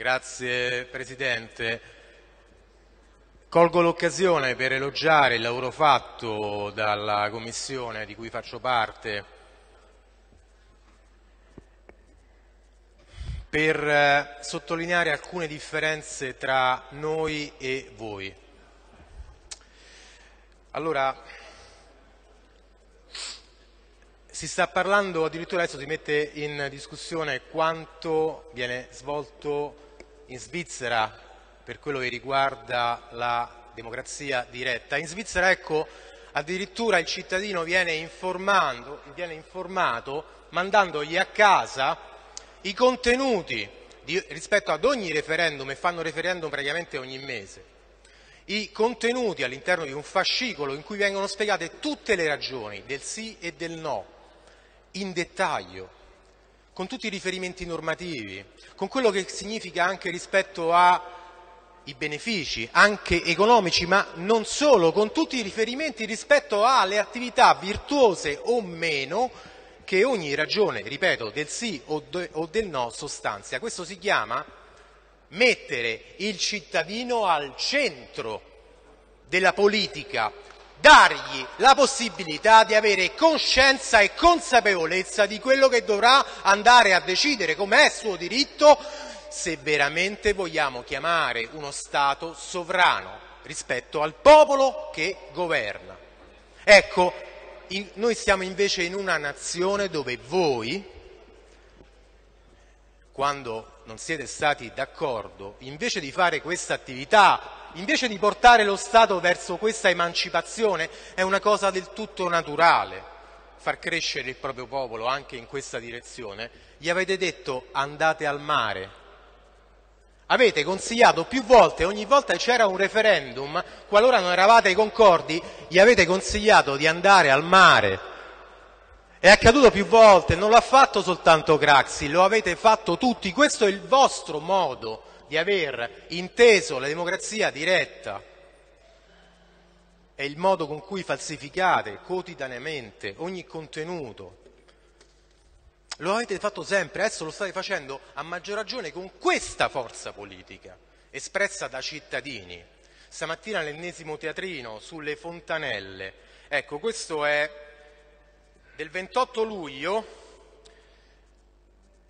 Grazie Presidente. Colgo l'occasione per elogiare il lavoro fatto dalla Commissione di cui faccio parte per eh, sottolineare alcune differenze tra noi e voi. Allora, si sta parlando, addirittura adesso si mette in discussione quanto viene svolto in Svizzera per quello che riguarda la democrazia diretta. In Svizzera, ecco, addirittura il cittadino viene, viene informato mandandogli a casa i contenuti di, rispetto ad ogni referendum, e fanno referendum praticamente ogni mese, i contenuti all'interno di un fascicolo in cui vengono spiegate tutte le ragioni del sì e del no, in dettaglio, con tutti i riferimenti normativi, con quello che significa anche rispetto ai benefici, anche economici, ma non solo, con tutti i riferimenti rispetto alle attività virtuose o meno che ogni ragione, ripeto, del sì o, o del no sostanzia. Questo si chiama mettere il cittadino al centro della politica, dargli la possibilità di avere coscienza e consapevolezza di quello che dovrà andare a decidere, come è suo diritto, se veramente vogliamo chiamare uno Stato sovrano rispetto al popolo che governa. Ecco, in, noi siamo invece in una nazione dove voi, quando non siete stati d'accordo, invece di fare questa attività invece di portare lo Stato verso questa emancipazione, è una cosa del tutto naturale far crescere il proprio popolo anche in questa direzione, gli avete detto andate al mare. Avete consigliato più volte, ogni volta c'era un referendum, qualora non eravate concordi, gli avete consigliato di andare al mare. È accaduto più volte, non l'ha fatto soltanto Craxi, lo avete fatto tutti, questo è il vostro modo di aver inteso la democrazia diretta è il modo con cui falsificate quotidianamente ogni contenuto. Lo avete fatto sempre, adesso lo state facendo a maggior ragione con questa forza politica, espressa da cittadini. Stamattina l'ennesimo teatrino sulle fontanelle. Ecco, questo è del 28 luglio,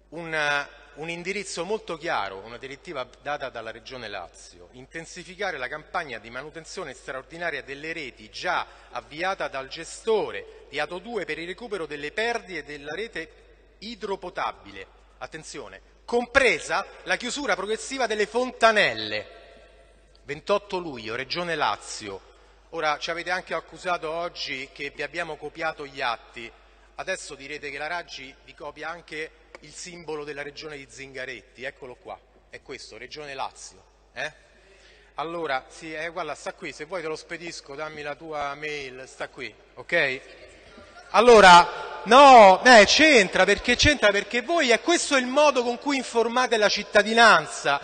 un un indirizzo molto chiaro, una direttiva data dalla Regione Lazio, intensificare la campagna di manutenzione straordinaria delle reti già avviata dal gestore di Ato 2 per il recupero delle perdite della rete idropotabile, attenzione, compresa la chiusura progressiva delle fontanelle. 28 luglio, Regione Lazio. Ora ci avete anche accusato oggi che vi abbiamo copiato gli atti, adesso direte che la Raggi vi copia anche il simbolo della regione di Zingaretti, eccolo qua, è questo, regione Lazio. Eh? Allora, sì, eh, guarda, sta qui, se vuoi te lo spedisco, dammi la tua mail, sta qui, ok? Allora, no, eh, c'entra, perché c'entra, perché voi, è questo il modo con cui informate la cittadinanza,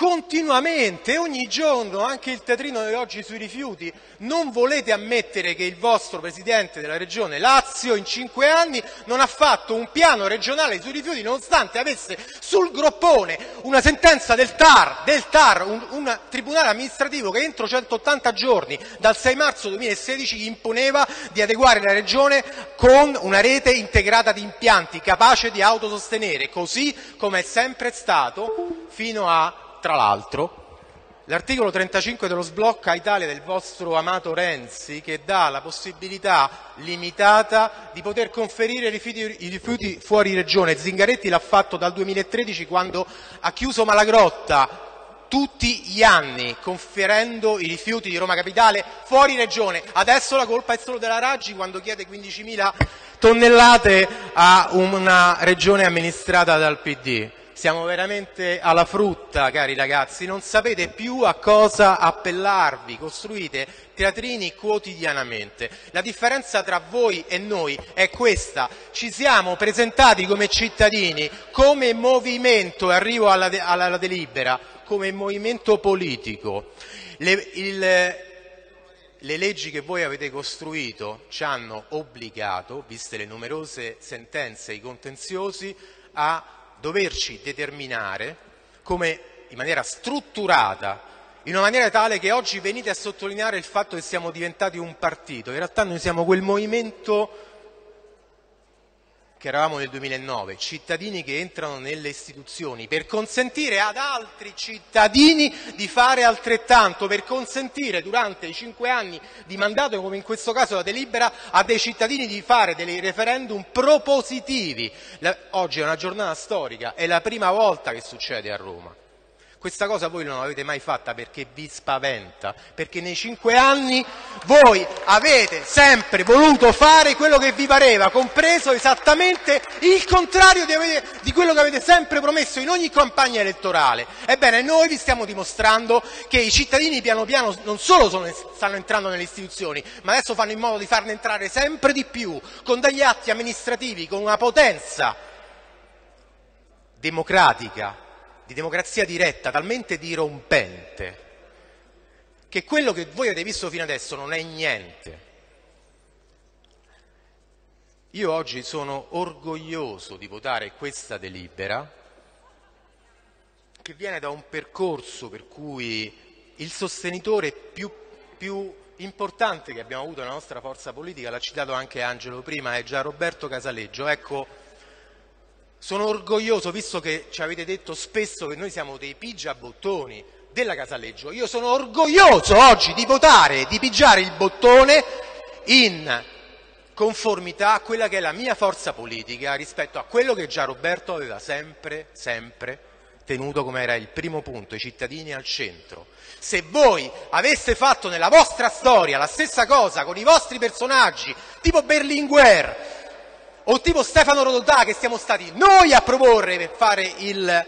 continuamente, ogni giorno, anche il teatrino di oggi sui rifiuti, non volete ammettere che il vostro Presidente della Regione Lazio in cinque anni non ha fatto un piano regionale sui rifiuti nonostante avesse sul groppone una sentenza del TAR, del TAR un, un tribunale amministrativo che entro 180 giorni dal 6 marzo 2016 gli imponeva di adeguare la Regione con una rete integrata di impianti capace di autosostenere, così come è sempre stato fino a tra l'altro, l'articolo 35 dello sblocca Italia del vostro amato Renzi che dà la possibilità limitata di poter conferire i rifiuti, i rifiuti fuori regione. Zingaretti l'ha fatto dal 2013 quando ha chiuso Malagrotta tutti gli anni conferendo i rifiuti di Roma Capitale fuori regione. Adesso la colpa è solo della Raggi quando chiede 15.000 tonnellate a una regione amministrata dal PD. Siamo veramente alla frutta, cari ragazzi, non sapete più a cosa appellarvi, costruite teatrini quotidianamente. La differenza tra voi e noi è questa, ci siamo presentati come cittadini, come movimento, arrivo alla, de alla delibera, come movimento politico. Le, il, le leggi che voi avete costruito ci hanno obbligato, viste le numerose sentenze i contenziosi, a doverci determinare come in maniera strutturata, in una maniera tale che oggi venite a sottolineare il fatto che siamo diventati un partito. In realtà noi siamo quel movimento che eravamo nel 2009, cittadini che entrano nelle istituzioni per consentire ad altri cittadini di fare altrettanto, per consentire durante i cinque anni di mandato, come in questo caso la delibera, a dei cittadini di fare dei referendum propositivi. Oggi è una giornata storica, è la prima volta che succede a Roma. Questa cosa voi non l'avete mai fatta perché vi spaventa, perché nei cinque anni voi avete sempre voluto fare quello che vi pareva, compreso esattamente il contrario di, avete, di quello che avete sempre promesso in ogni campagna elettorale. Ebbene, noi vi stiamo dimostrando che i cittadini piano piano non solo sono, stanno entrando nelle istituzioni, ma adesso fanno in modo di farne entrare sempre di più, con degli atti amministrativi, con una potenza democratica di democrazia diretta talmente dirompente che quello che voi avete visto fino adesso non è niente. Io oggi sono orgoglioso di votare questa delibera che viene da un percorso per cui il sostenitore più, più importante che abbiamo avuto nella nostra forza politica, l'ha citato anche Angelo prima, è già Roberto Casaleggio. Ecco, sono orgoglioso, visto che ci avete detto spesso che noi siamo dei pigiabottoni della Casaleggio, io sono orgoglioso oggi di votare, di pigiare il bottone in conformità a quella che è la mia forza politica rispetto a quello che già Roberto aveva sempre, sempre tenuto come era il primo punto, i cittadini al centro. Se voi aveste fatto nella vostra storia la stessa cosa con i vostri personaggi, tipo Berlinguer, o tipo Stefano Rodotà che siamo stati noi a proporre per fare il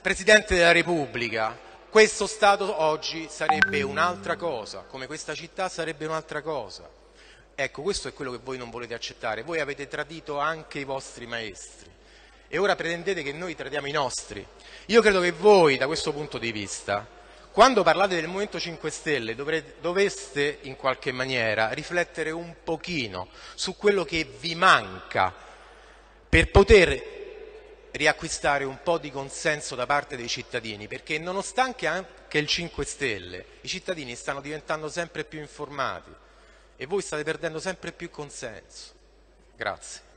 Presidente della Repubblica, questo Stato oggi sarebbe un'altra cosa, come questa città sarebbe un'altra cosa. Ecco, questo è quello che voi non volete accettare. Voi avete tradito anche i vostri maestri e ora pretendete che noi tradiamo i nostri. Io credo che voi, da questo punto di vista, quando parlate del Movimento 5 Stelle dovrete, doveste in qualche maniera riflettere un pochino su quello che vi manca per poter riacquistare un po' di consenso da parte dei cittadini, perché nonostante anche il 5 Stelle, i cittadini stanno diventando sempre più informati e voi state perdendo sempre più consenso. Grazie.